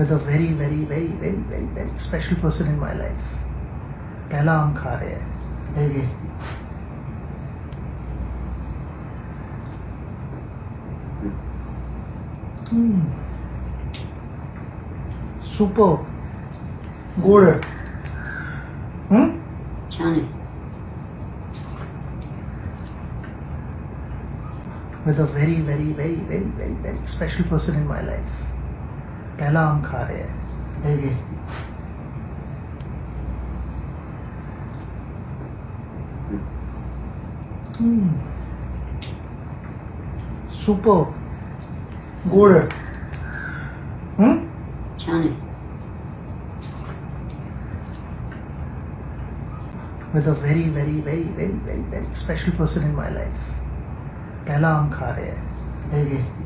with a very very very very very very special person in my life पहला आम खा रहे हैं ये सुपर गोड हम्म छान आहे with a very very very very very very special person in my life पहला आम खा रहे हैं ये सुपर गोड हम्म छान with a very very very very very very special person in my life पहला आम खा रहे हैं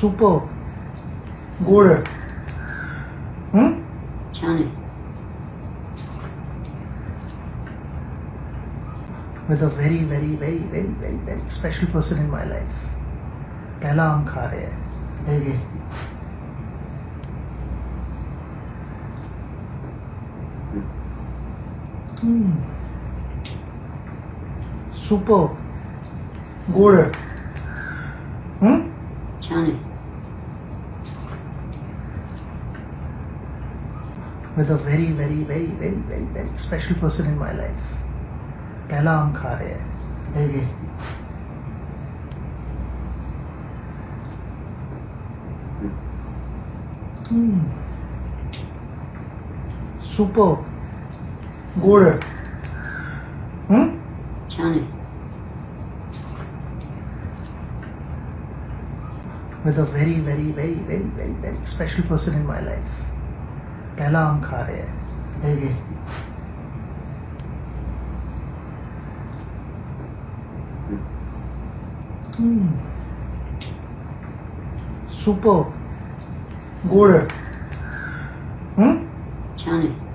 सुपर गोड हम्म छान आहे with a very very very very very very special person in my life पहला आम खा रहे हैं ये सुपर गोड हम्म छान आहे with a very very very very very very special person in my life पहला आम खा रहे हैं ये सुपर गोड हम्म परेशान with a very very very very very very special person in my life पहला आम खा रहे हैं सुपर गोड़ अच्छा नहीं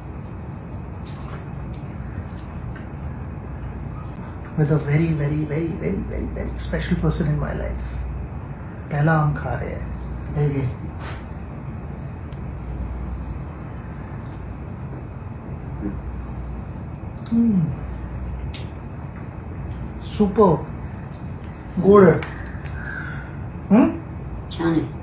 with a very very very very very very special person in my life पहला आम खा रहे हैं सुपर गोड हम्म छान